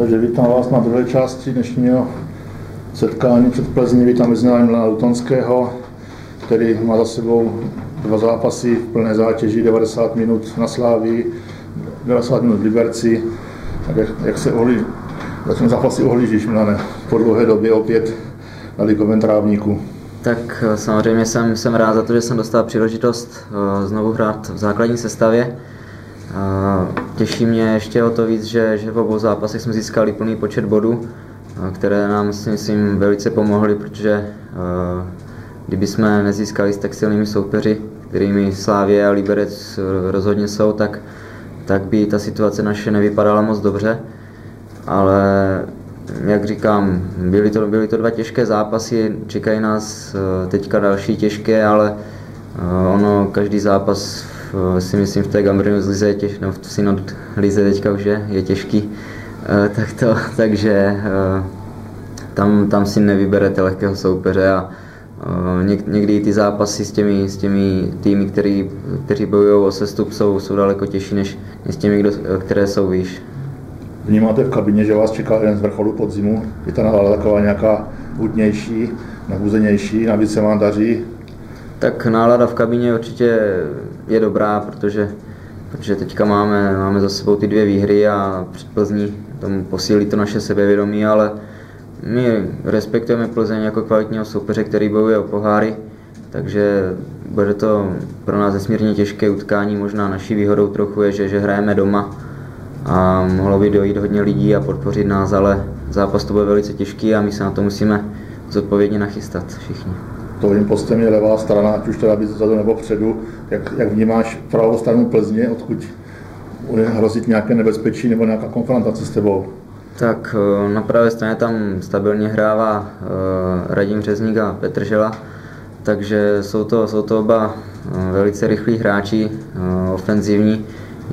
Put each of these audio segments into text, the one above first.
Takže vítám vás na druhé části dnešního setkání před Plzní. Vítám námi Milana Lutonského, který má za sebou dva zápasy v plné zátěži, 90 minut na Slávii, 90 minut v Liberci. Tak jak, jak se ohlí, za ten zápasy ohlížíš, Milane, po dlouhé době opět na ligovém trávníku? Tak eh, samozřejmě jsem, jsem rád za to, že jsem dostal příležitost uh, znovu hrát v základní sestavě. Uh, těší mě ještě o to víc, že, že v obou zápasech jsme získali plný počet bodů, které nám si myslím velice pomohly, protože kdyby jsme nezískali s tak silnými soupeři, kterými Slávě a Liberec rozhodně jsou, tak, tak by ta situace naše nevypadala moc dobře. Ale jak říkám, byly to, byly to dva těžké zápasy, čekají nás teďka další těžké, ale ono, každý zápas si myslím v té Gambrinus lize je těž, no v Synod lize teďka už je, je těžký, tak to, takže tam, tam si nevyberete lehkého soupeře a někdy ty zápasy s těmi, s těmi týmy, který, kteří bojují o sestup, jsou, jsou daleko těžší než, než s těmi, kdo, které jsou výš. Vnímáte v kabině, že vás čeká jeden z vrcholů podzimu? Je ta taková nějaká hudnější, nabuzenější, navíc se vám daří? Tak nálada v kabině určitě je dobrá, protože, protože teďka máme, máme za sebou ty dvě výhry a před Plzní tomu posílí to naše sebevědomí, ale my respektujeme Plzeň jako kvalitního soupeře, který bojuje o poháry, takže bude to pro nás nesmírně těžké utkání. Možná naší výhodou trochu je, že, že hrajeme doma, a mohlo by dojít hodně lidí a podpořit nás, ale zápas to bude velice těžký a my se na to musíme zodpovědně nachystat všichni. Jim postem je levá strana, ať už teda být zadu nebo předu. Jak, jak vnímáš pravou stranu Plzně, odkud bude hrozit nějaké nebezpečí nebo nějaká konfrontace s tebou? Tak eh, na pravé straně tam stabilně hrává eh, Radim Řezník a Petr Žela, takže jsou to, jsou to oba eh, velice rychlí hráči, ofenzivní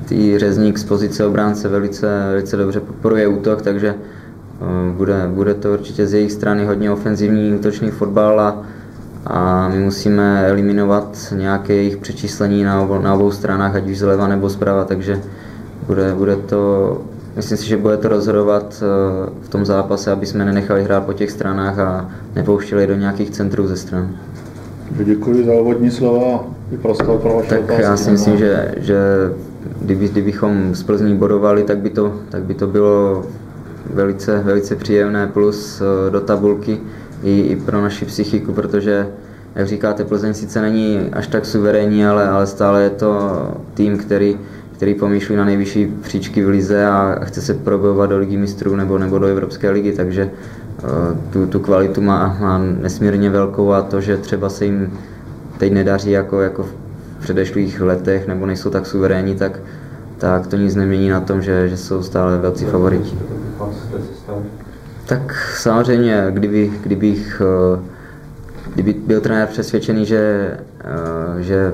tý řezník z pozice obránce velice, velice dobře podporuje útok, takže bude, bude to určitě z jejich strany hodně ofenzivní útočný fotbal a, a my musíme eliminovat nějaké jejich přečíslení na obou, na obou stranách, ať už zleva nebo zprava, takže bude, bude to, myslím si, že bude to rozhodovat eh, v tom zápase, aby jsme nenechali hrát po těch stranách a nepouštěli do nějakých centrů ze stran. Děkuji za úvodní slova i prostor pro vaše Tak otázky. já si myslím, že, že kdyby, kdybychom z Plzní bodovali, tak by to, tak by to bylo velice, velice příjemné plus eh, do tabulky i, i pro naši psychiku, protože jak říkáte, Plzeň sice není až tak suverénní, ale, ale stále je to tým, který, který pomýšlí na nejvyšší příčky v lize a chce se probojovat do ligy mistrů nebo, nebo do Evropské ligy, takže uh, tu, tu kvalitu má, má nesmírně velkou a to, že třeba se jim teď nedaří jako, jako v předešlých letech nebo nejsou tak suverénní, tak, tak to nic nemění na tom, že, že jsou stále velcí favoriti. Tak samozřejmě, kdyby, kdybych, eh, kdyby byl trenér přesvědčený, že, eh, že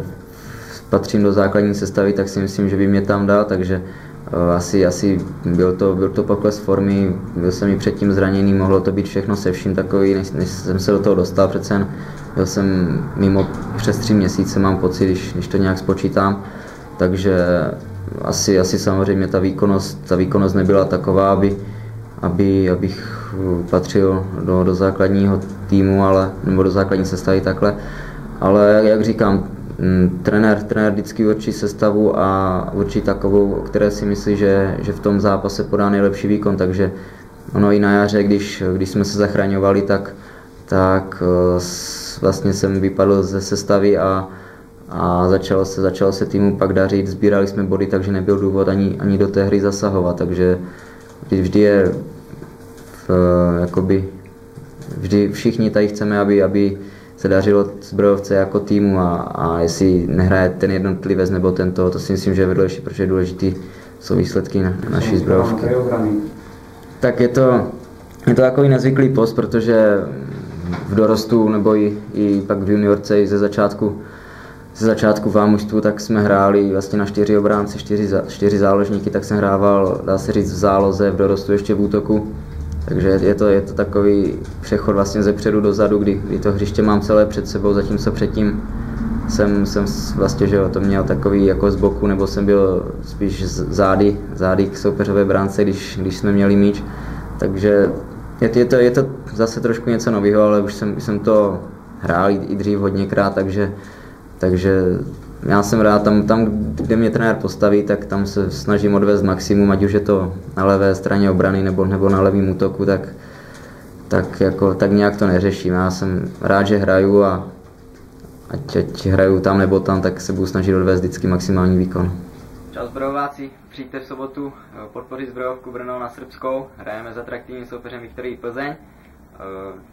patřím do základní sestavy, tak si myslím, že by mě tam dal, takže eh, asi, asi byl, to, byl to pokles formy, byl jsem i předtím zraněný, mohlo to být všechno se vším takový, než, než jsem se do toho dostal, přece byl jsem mimo přes tři měsíce, mám pocit, když, když to nějak spočítám, takže asi, asi samozřejmě ta výkonnost, ta výkonnost nebyla taková, aby, aby, abych patřil do, do základního týmu, ale, nebo do základní sestavy takhle. Ale jak říkám, trenér, trenér vždycky určí sestavu a určí takovou, o které si myslí, že, že v tom zápase podá nejlepší výkon, takže ono i na jaře, když, když jsme se zachraňovali, tak, tak vlastně jsem vypadl ze sestavy a, a začalo se, začalo se týmu pak dařit, sbírali jsme body, takže nebyl důvod ani, ani do té hry zasahovat, takže vždy, je v, jakoby, vždy všichni tady chceme, aby, aby se dařilo zbrojovce jako týmu a, a jestli nehraje ten jednotlivec nebo tento, to si myslím, že je vedlejší, protože důležitý jsou výsledky na, naší zbrojovky. Tak je to, je to takový nezvyklý post, protože v dorostu nebo i, i pak v juniorce i ze začátku ze začátku v Ámuštvu, tak jsme hráli vlastně na čtyři obránce, čtyři, čtyři záložníky, tak jsem hrával, dá se říct, v záloze, v dorostu ještě v útoku. Takže je to, je to takový přechod vlastně ze předu do zadu, kdy, kdy to hřiště mám celé před sebou, zatímco předtím jsem, jsem vlastně, že jo, to měl takový jako z boku, nebo jsem byl spíš zády, zády k soupeřové bránce, když, když jsme měli míč. Takže je, je, to, je to zase trošku něco nového, ale už jsem, jsem to hrál i dřív hodněkrát, takže, takže já jsem rád, tam, tam, kde mě trenér postaví, tak tam se snažím odvést maximum, ať už je to na levé straně obrany nebo, nebo na levém útoku, tak, tak, jako, tak nějak to neřeším. Já jsem rád, že hraju a ať, ať hraju tam nebo tam, tak se budu snažit odvést vždycky maximální výkon. Čau zbrojováci, přijďte v sobotu eh, podpořit zbrojovku Brno na Srbskou. Hrajeme s atraktivním soupeřem Viktorii Plzeň. Eh,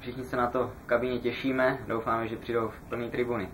všichni se na to v kabině těšíme, doufáme, že přijdou plný tribuny.